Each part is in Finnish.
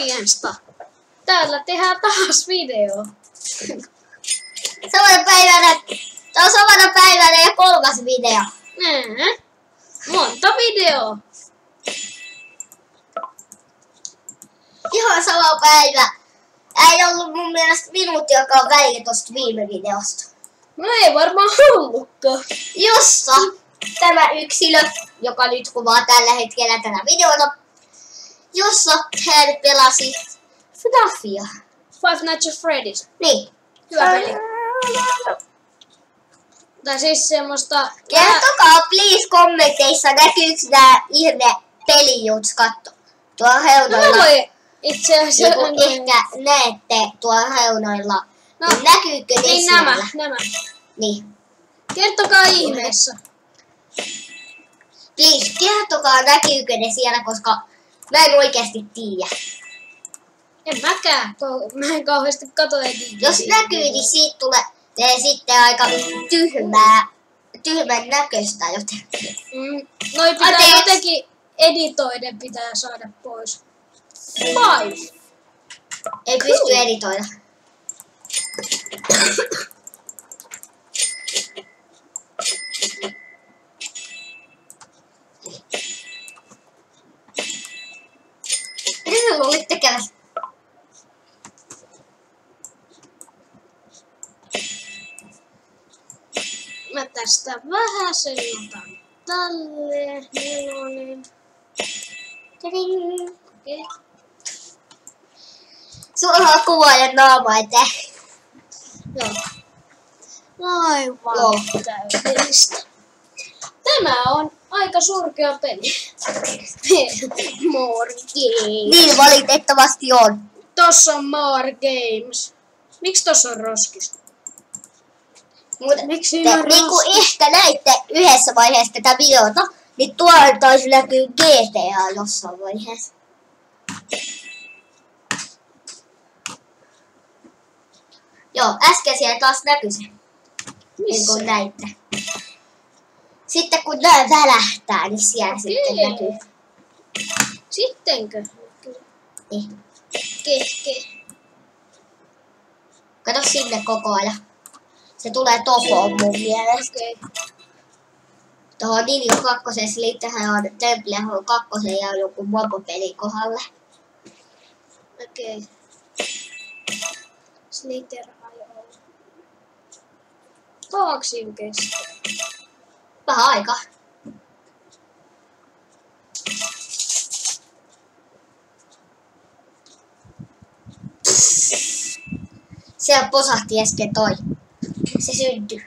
Morjesta! Täällä tehdään taas video. Samana päivänä, tämä on samana päivänä ja kolmas video. Nää. Monta videoa. Ihan sama päivä. Ei ollut mun mielestä minuutti, joka on väliä tosta viime videosta. No ei varmaan ollutkaan. Jossa tämä yksilö, joka nyt kuvaa tällä hetkellä tätä videota, jossa hän pelasi FNAFia. Five Nights at Freddy's. Niin. Hyvä peli. Tai siis semmoista... Kertokaa please kommenteissa, näkyykö nää ihme pelijutskat tuolla No heunoilla. voi itse asiassa... Niin kuin ehkä näette tuolla heunoilla. No, niin näkyykö ne Niin nämä, nämä. Niin. Kertokaa ihmeessä. Please, kertokaa näkyykö ne siellä, koska mä en oikeasti tiedä. En mäkään. Mä en kauheasti kato. Jos näkyy, niin siitä tulee tee sitten aika tyhmää, tyhmän näköistä jotenkin. Mm, noi pitää Anteeksi. jotenkin editoiden pitää saada pois. Five. Ei pysty editoida. Sä luulit tekemässä? Mä tästä vähän otan tälle. Nelonen. Tading! Okei. Sulla on kuvaajan naama eteen. Joo. Aivan Joo. täydellistä. Tämä on aika surkea peli. More Games. Niin valitettavasti on. Tossa on More Games. Miksi tossa on roskis? Mutta Miksi te, on niin kuin ehkä näitte yhdessä vaiheessa tätä videota, niin tuolla taisi näkyy GTA jossain vaiheessa. Joo, äsken siellä taas näkyi se, niin Missä? kuin näitte. Sitten kun nää välähtää, niin siellä Okei. sitten näkyy. Sittenkö? Niin. Kehke. Kato sinne koko ajan. Se tulee tofoon mun mielestä. Okei. Tuohon Ninja 2 Slitterhän on Temple Hall 2 ja joku mobopeli kohdalle. Okei. Slither IO. Kauanko siinä kestää? Vähän aika. Se posahti äsken toi. Se syntyi.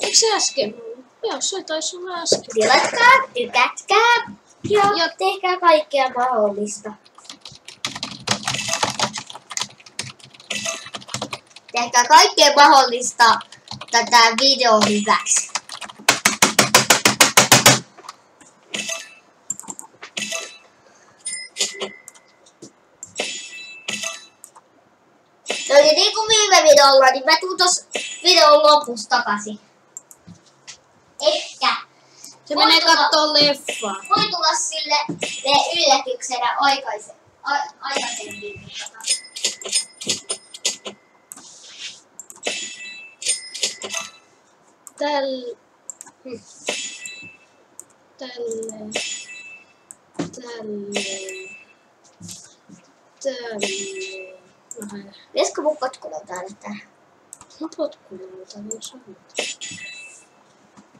Eikö se äsken? Joo, se taisi olla äsken. Tilatkaa, tykätkää ja, ja tehkää kaikkea mahdollista. Tehkää kaikkea mahdollista tätä video hyväksi. No niin, niin kuin viime videolla, niin mä tuun tossa videon lopussa takaisin. Ehkä. Se Voi menee kattoo leffaa. voi tulla sille yllätyksenä oikaise, a, aikaisemmin. Hmm. Tälle... Tälle... Tälle... Vähän. Pitäisikö mun potkulauta aina tähän? Mä potkulauta, niin sanot.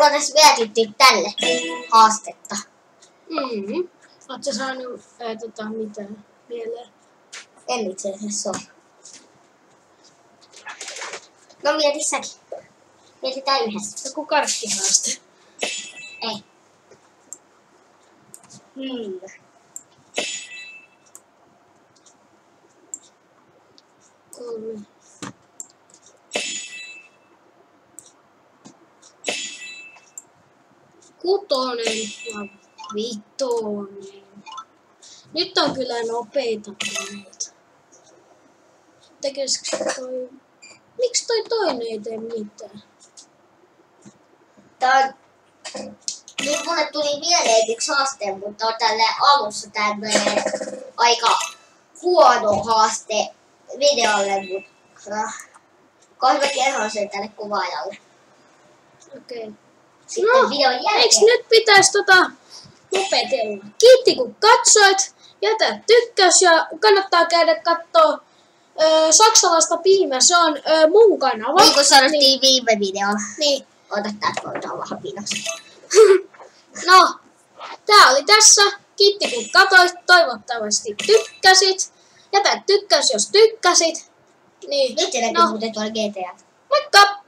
Me ollaan tässä mietitty tälle haastetta. Mm. Oletko saanut ää, tota, mitään mieleen? En itse asiassa ole. No mieti säkin. Mietitään yhdessä. Joku karkkihaaste. Ei. Hmm. Kutonen ja vitonen. Nyt on kyllä nopeita koneita. Tekesikö toi... Miksi toi toinen ei tee mitään? Tää. Nyt mulle tuli mieleen yksi haaste, mutta on tälle alussa tämmöinen aika huono haaste videolle, mutta koska mä kerron sen tälle kuvaajalle. Okei. Okay. Sitten No, videon Eiks jälkeen. nyt pitäis tota lopetella? Kiitti kun katsoit, jätä tykkäys ja kannattaa käydä kattoo ö, saksalaista piimää, se on ö, mun kanava. Niin kuin sanottiin viime videolla. Niin. Ota täältä voidaan vähän pinos. No, tää oli tässä. Kiitti kun katsoit, toivottavasti tykkäsit. Jätä tykkäys jos tykkäsit. Niin, Nyt No. muuten tuolla GTA. moikka!